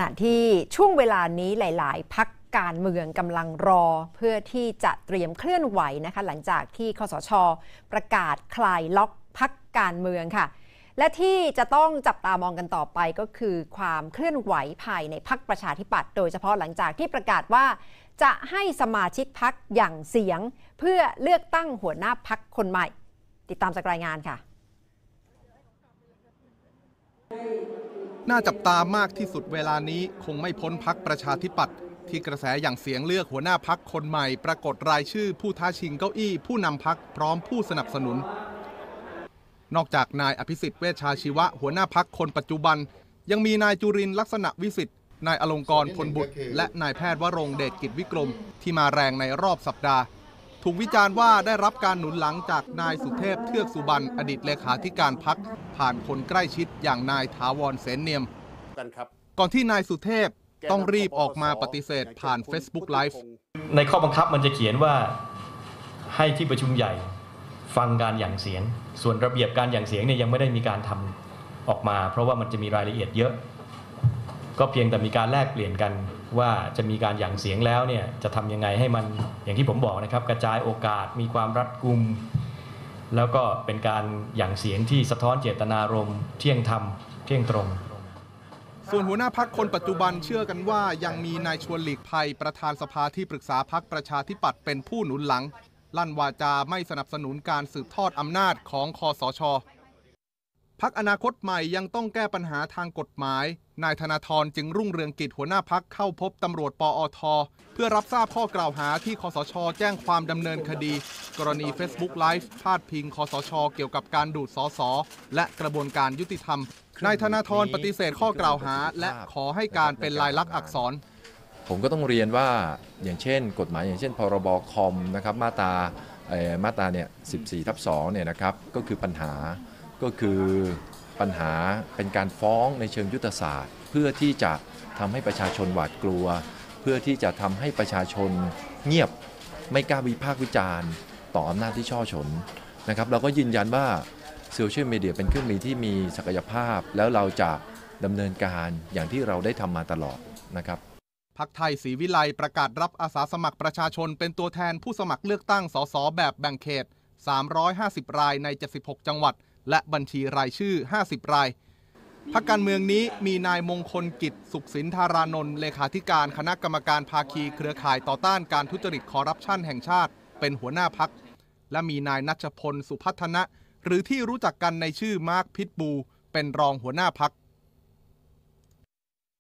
ณะที่ช่วงเวลานี้หลาย ๆ พักการเมืองกำลังรอเพื่อที่จะเตรียมเคลื่อนไหวนะคะ หลังจากที่คสช ประกาศคลายล็อกพักการเมืองค่ะ และที่จะต้องจับตามองกันต่อไปก็คือความเคลื่อนไหวภายในพักประชาธิปัตย์โดยเฉพาะหลังจากที่ประกาศว่า จะให้สมาชิกพักอย่างเสียง เพื่อเลือกตั้งหัวหน้าพักคนใหม่ ติดตามจากรายงานค่ะ น่าจับตามากที่สุดเวลานี้คงไม่พ้นพักประชาธิปัตย์ที่กระแสอย่างเสียงเลือกหัวหน้าพักคนใหม่ ปรากฏรายชื่อผู้ท้าชิงเก้าอี้ผู้นำพักพร้อมผู้สนับสนุน นอกจากนายอภิสิทธิ์เวชชาชีวะหัวหน้าพักคนปัจจุบัน ยังมีนายจุรินทร์ลักษณะวิสิทธิ์นายอลงกรณ์พลบุตร และนายแพทย์วรงเดชกิจวิกรม ที่มาแรงในรอบสัปดาห์ ถูกวิจารณ์ว่าได้รับการหนุนหลังจากนายสุเทพเทือกสุบรรณอดีตเลขาธิการพักผ่านคนใกล้ชิดอย่างนายถาวรเสนเนียมกันครับก่อนที่นายสุเทพต้องรีบออกมาปฏิเสธผ่าน Facebook Live ในข้อบังคับมันจะเขียนว่าให้ที่ประชุมใหญ่ฟังการหยั่งเสียง ส่วนระเบียบการหยั่งเสียงเนี่ยยังไม่ได้มีการทำออกมา เพราะว่ามันจะมีรายละเอียดเยอะ ก็เพียงแต่มีการแลกเปลี่ยนกันว่าจะมีการหยั่งเสียงแล้วเนี่ยจะทำยังไงให้มันอย่างที่ผมบอกนะครับ กระจายโอกาสมีความรัดกุม แล้วก็เป็นการหยั่งเสียงที่สะท้อนเจตนารมณ์เที่ยงธรรมเที่ยงตรง ส่วนหัวหน้าพักคนปัจจุบันเชื่อกันว่ายังมีนายชวนหลีกภัยประธานสภาที่ปรึกษาพักประชาธิปัตย์เป็นผู้หนุนหลัง ลั่นวาจาไม่สนับสนุนการสืบทอดอำนาจของคอสช พักอนาคตใหม่ยังต้องแก้ปัญหาทางกฎหมาย นายธนาธรจึงรุ่งเรืองกิจหัวหน้าพักเข้าพบตำรวจปอท เพื่อรับทราบข้อกล่าวหาที่คอสช แจ้งความดำเนินคดี กรณี Facebook Live พาดพิงคอสช เกี่ยวกับการดูดสอสอและกระบวนการยุติธรรม นายธนาธรปฏิเสธข้อกล่าวหา และขอให้การเป็นลายลักษณ์อักษร ผมก็ต้องเรียนว่าอย่างเช่น กฎหมายอย่างเช่น พรบคอมนะครับมาตราเอ่อมาตราเนี่ย14ทับ2เนี่ยนะครับก็คือปัญหา ก็คือปัญหาเป็นการฟ้องในเชิงยุทธศาสตร์ เพื่อที่จะทำให้ประชาชนหวาดกลัว เพื่อที่จะทำให้ประชาชนเงียบไม่กล้าวิพากษ์วิจารณ์ ต่ออำนาจที่ช่อฉนนะครับเราก็ยืนยันว่าโซเชียลมีเดียเป็นเครื่องมือที่มีศักยภาพ แล้วเราจะดำเนินการอย่างที่เราได้ทำมาตลอดนะครับพักไทยศรีวิไลประกาศรับอาสาสมัครประชาชนเป็นตัวแทนผู้สมัครเลือกตั้งสสแบบแบ่งเขต 350 รายใน 76 จังหวัด และบัญชีรายชื่อ 50 รายพักการเมืองนี้มีนายมงคลกิจ สุขสินธารานนท์เลขาธิการคณะกรรมการภาคีเครือข่ายต่อต้านการทุจริตคอร์รัปชันแห่งชาติ เป็นหัวหน้าพัก และมีนายนัชพลสุพัฒนะ หรือที่รู้จักกันในชื่อมาร์คพิทบู เป็นรองหัวหน้าพัก